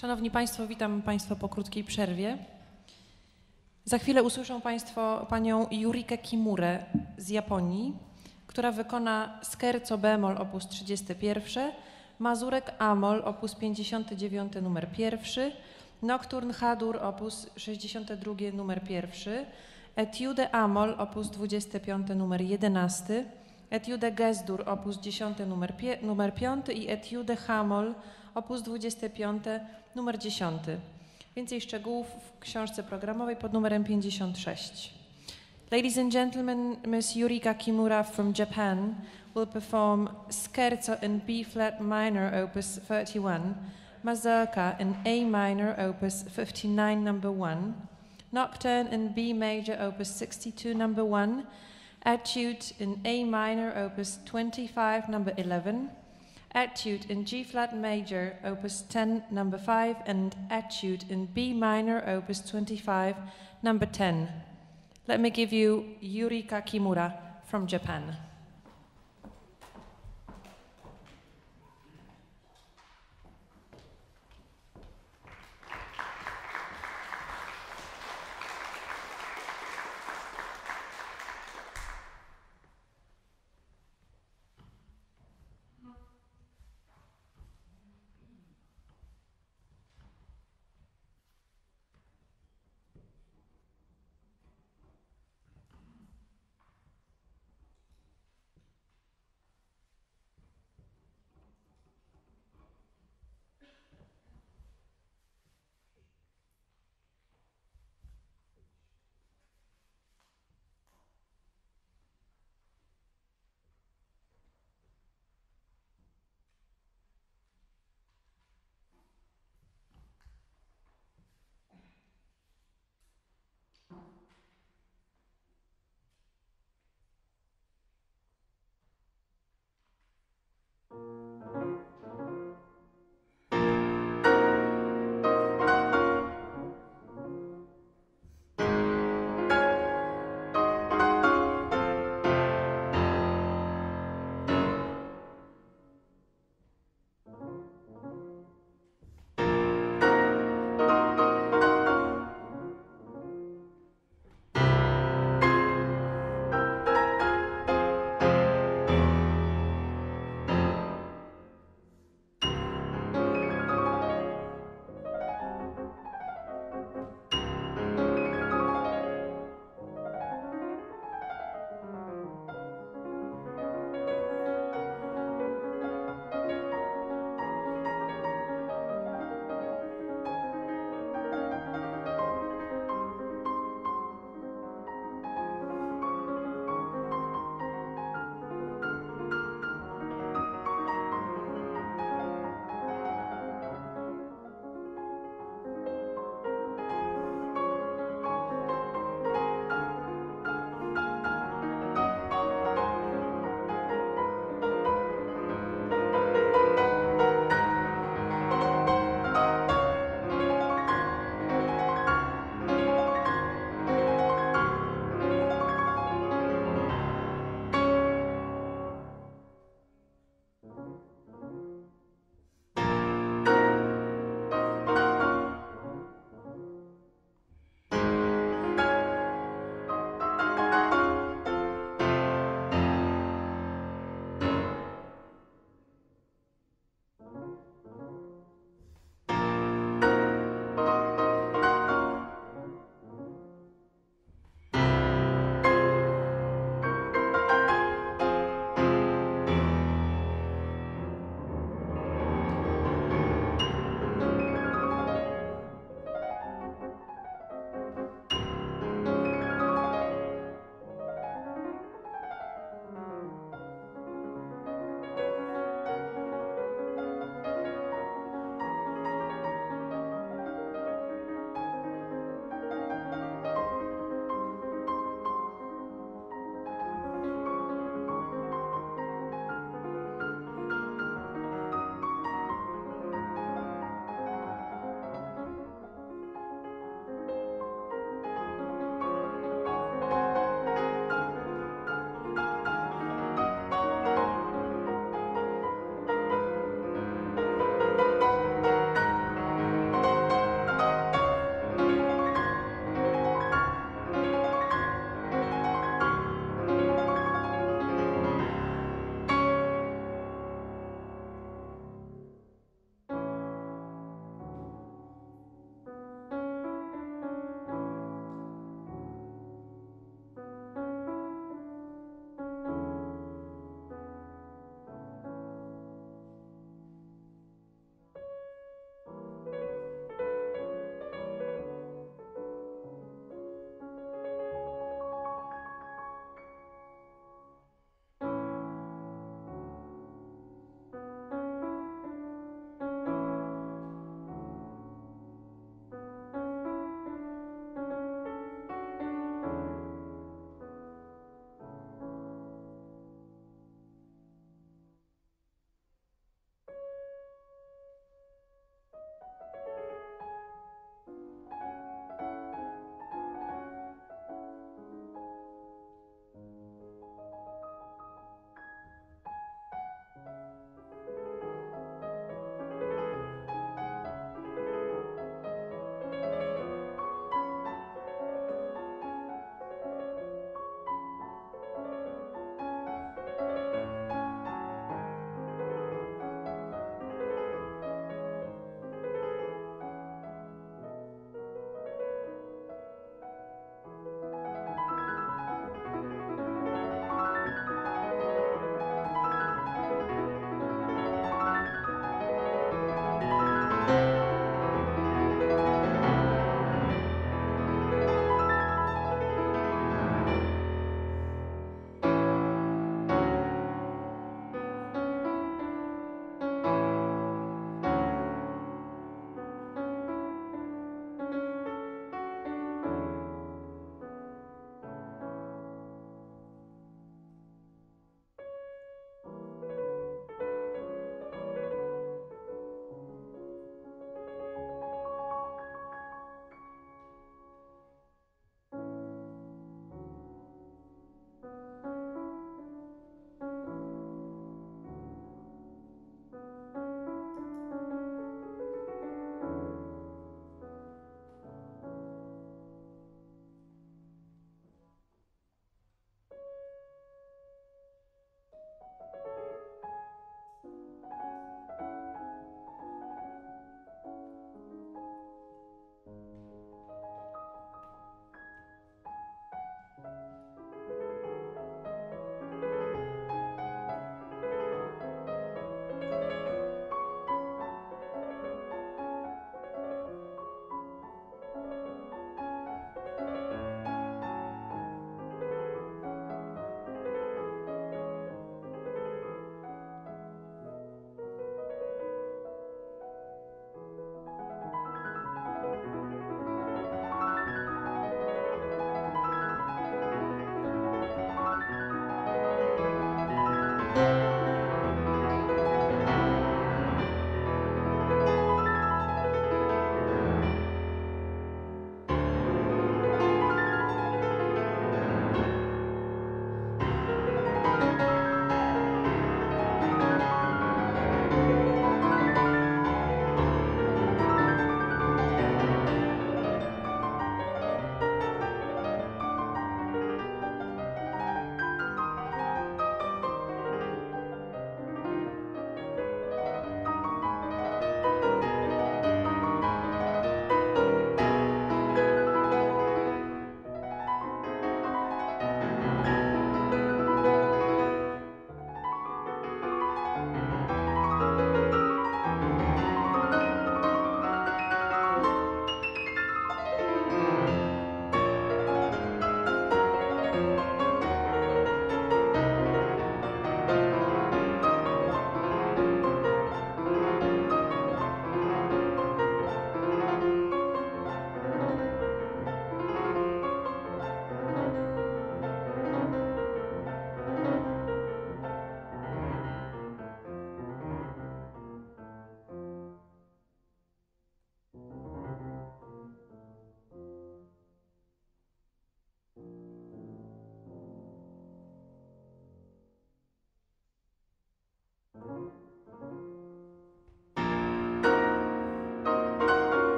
Szanowni Państwo, witam Państwa po krótkiej przerwie. Za chwilę usłyszą Państwo panią Yurikę Kimurę z Japonii, która wykona Scherzo bemol op. 31, Mazurek Amol op. 59 numer 1, Nocturne Hadur op. 62 numer 1, Etiude Amol op. 25 numer 11, Etiude Gesdur op. 10 numer, pie- numer 5 i Etiude Hamol op. 25 numer 10. Więcej szczegółów w książce programowej pod numerem 56. Ladies and gentlemen, Miss Yurika Kimura from Japan will perform Scherzo in B flat minor opus 31, Mazurka in A minor opus 59 number 1, Nocturne in B major opus 62 number 1, Etude in A minor opus 25 number 11, Etude in G flat major, opus 10, number 5, and Etude in B minor, opus 25, number 10. Let me give you Yurika Kimura from Japan.